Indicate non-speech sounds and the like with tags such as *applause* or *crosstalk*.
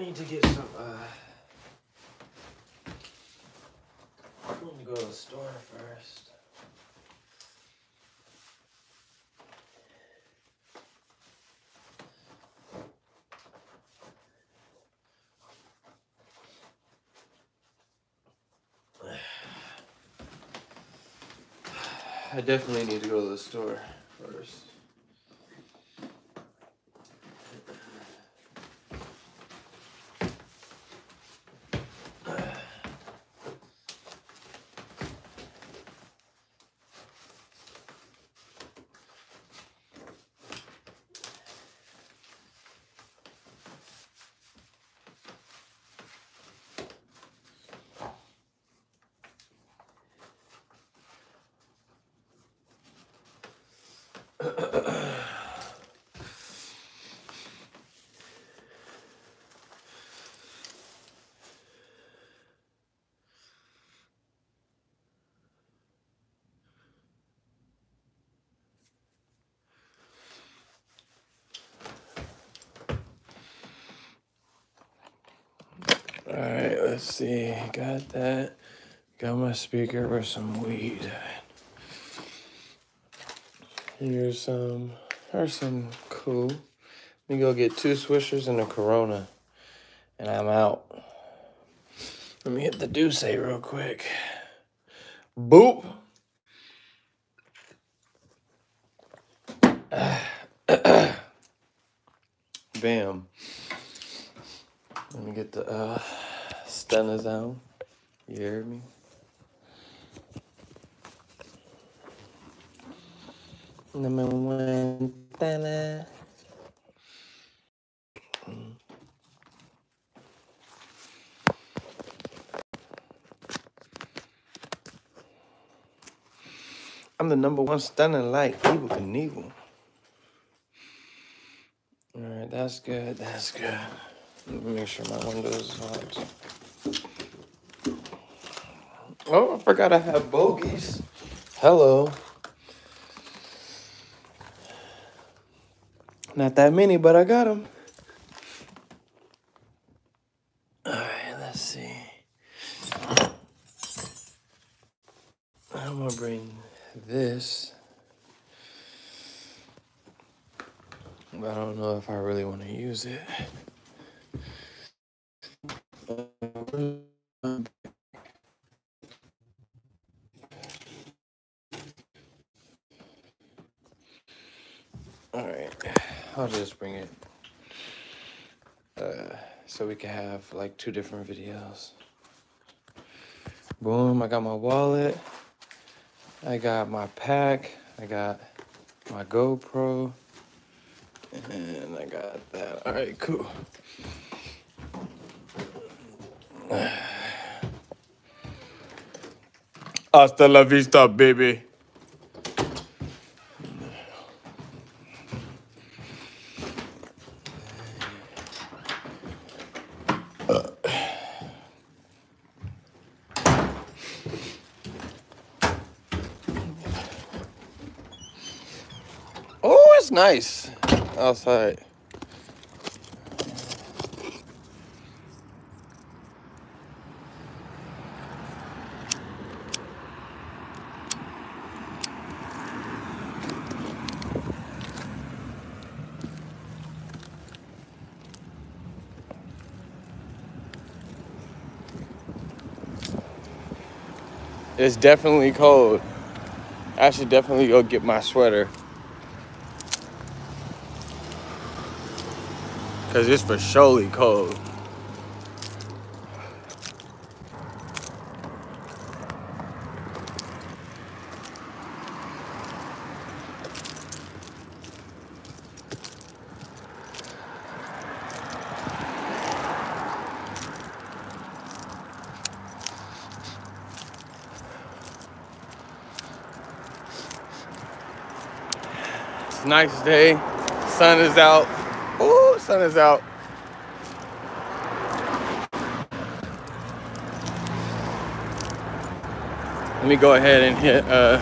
need to get some. Uh, I need to go to the store first. *sighs* I definitely need to go to the store first. All right, let's see. Got that. Got my speaker with some weed. Here's some. Here's some cool. Let me go get two swishers and a Corona, and I'm out. Let me hit the Douce real quick. Boop. *clears throat* Bam. Let me get the uh, out. You hear me? Number one, stunner. I'm the number one stunning light, Evel Knievel. All right, that's good. That's good. Let me make sure my window is locked. Oh, I forgot I have bogeys. Hello. Not that many, but I got them. All right, let's see. I'm gonna bring this. I don't know if I really want to use it. All right, I'll just bring it uh, so we can have like two different videos. Boom, I got my wallet. I got my pack. I got my GoPro. And I got that. All right, cool. *sighs* Hasta la vista, baby. Oh, it's nice outside. It's definitely cold. I should definitely go get my sweater. Cause it's for surely cold. It's a nice day. Sun is out. Sun is out. Let me go ahead and hit uh